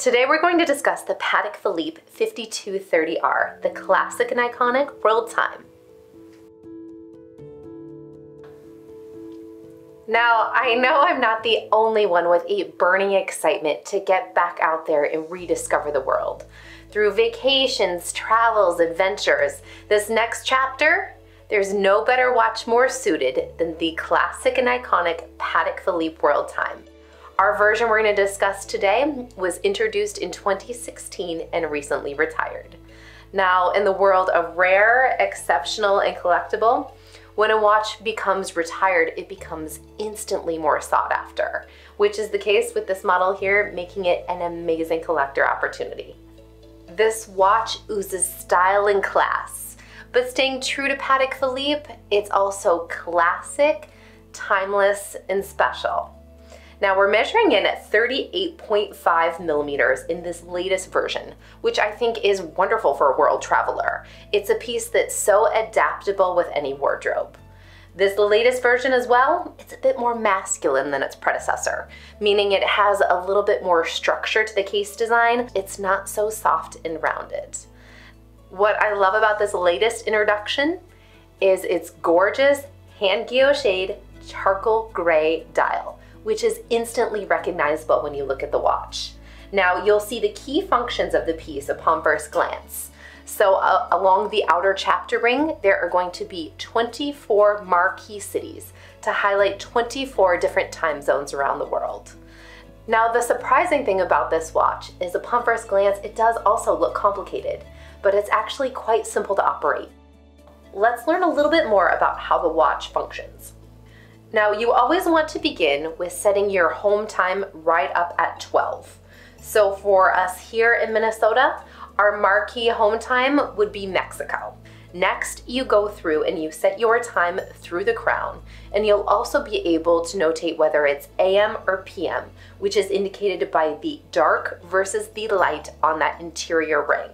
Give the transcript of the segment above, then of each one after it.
Today we're going to discuss the Patek Philippe 5230R, the classic and iconic world time. Now, I know I'm not the only one with a burning excitement to get back out there and rediscover the world. Through vacations, travels, adventures, this next chapter, there's no better watch more suited than the classic and iconic Patek Philippe World Time. Our version we're going to discuss today was introduced in 2016 and recently retired. Now, in the world of rare, exceptional, and collectible, when a watch becomes retired, it becomes instantly more sought after, which is the case with this model here, making it an amazing collector opportunity. This watch oozes style and class, but staying true to Patek Philippe, it's also classic, timeless, and special. Now we're measuring in at 38.5 millimeters in this latest version, which I think is wonderful for a world traveler. It's a piece that's so adaptable with any wardrobe. This latest version as well, it's a bit more masculine than its predecessor, meaning it has a little bit more structure to the case design. It's not so soft and rounded. What I love about this latest introduction is its gorgeous hand guilloched charcoal gray dial which is instantly recognizable when you look at the watch. Now you'll see the key functions of the piece upon first glance. So uh, along the outer chapter ring, there are going to be 24 marquee cities to highlight 24 different time zones around the world. Now the surprising thing about this watch is upon first glance, it does also look complicated, but it's actually quite simple to operate. Let's learn a little bit more about how the watch functions. Now you always want to begin with setting your home time right up at 12. So for us here in Minnesota, our marquee home time would be Mexico. Next, you go through and you set your time through the crown, and you'll also be able to notate whether it's AM or PM, which is indicated by the dark versus the light on that interior ring.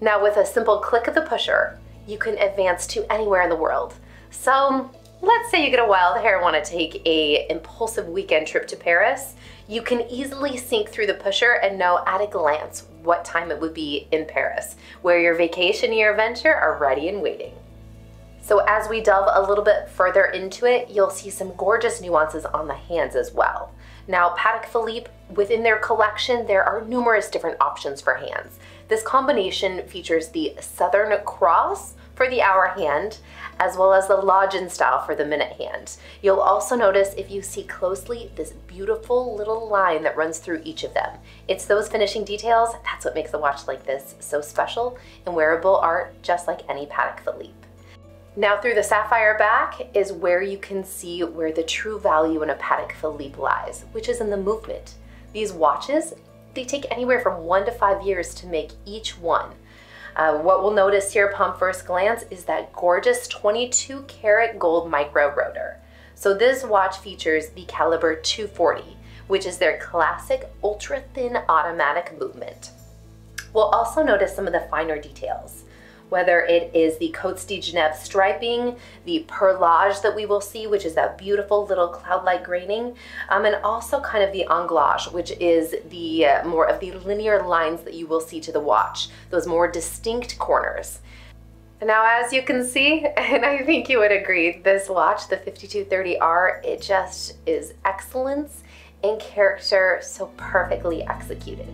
Now with a simple click of the pusher, you can advance to anywhere in the world. So Let's say you get a wild hair and want to take a impulsive weekend trip to Paris. You can easily sync through the pusher and know at a glance what time it would be in Paris, where your vacation and your adventure are ready and waiting. So as we delve a little bit further into it, you'll see some gorgeous nuances on the hands as well. Now, Patek Philippe, within their collection, there are numerous different options for hands. This combination features the Southern Cross for the hour hand, as well as the Longines style for the minute hand. You'll also notice if you see closely this beautiful little line that runs through each of them. It's those finishing details, that's what makes a watch like this so special and wearable art just like any Patek Philippe. Now through the sapphire back is where you can see where the true value in a Patek Philippe lies, which is in the movement. These watches, they take anywhere from one to five years to make each one. Uh, what we'll notice here upon first glance is that gorgeous 22 karat gold micro rotor. So this watch features the caliber 240, which is their classic ultra thin automatic movement. We'll also notice some of the finer details whether it is the Côtes de Genève striping, the perlage that we will see, which is that beautiful little cloud-like graining, um, and also kind of the anglage, which is the uh, more of the linear lines that you will see to the watch, those more distinct corners. Now, as you can see, and I think you would agree, this watch, the 5230R, it just is excellence and character so perfectly executed.